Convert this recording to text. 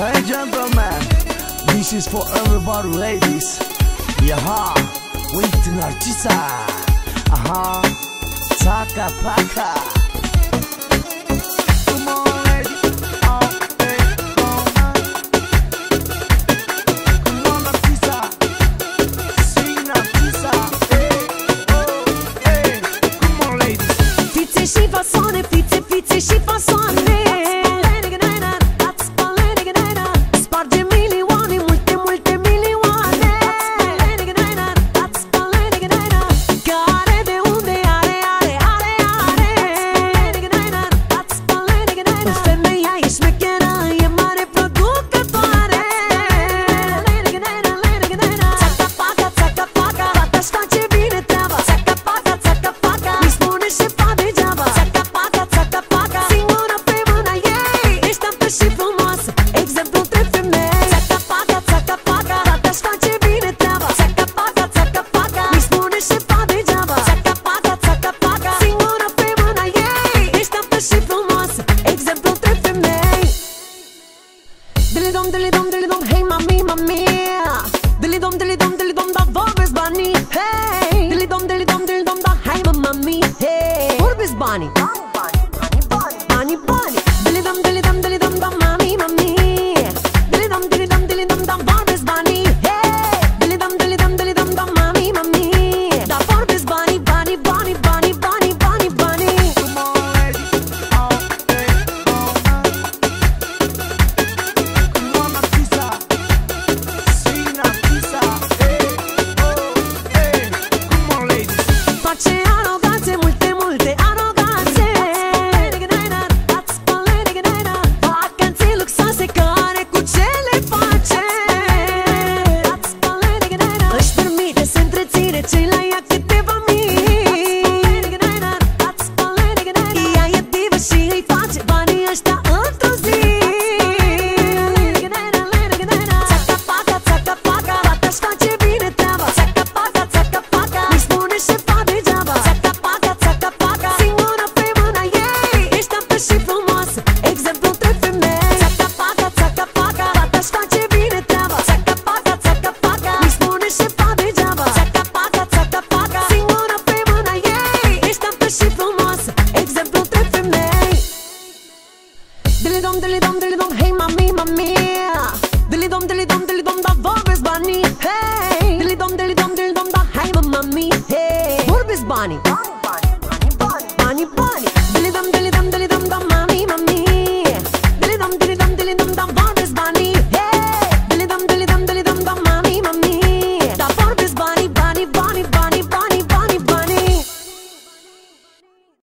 Hey gentlemen, this is for everybody ladies. Yaha, wait narcisa Aha, taka paka she from watching money.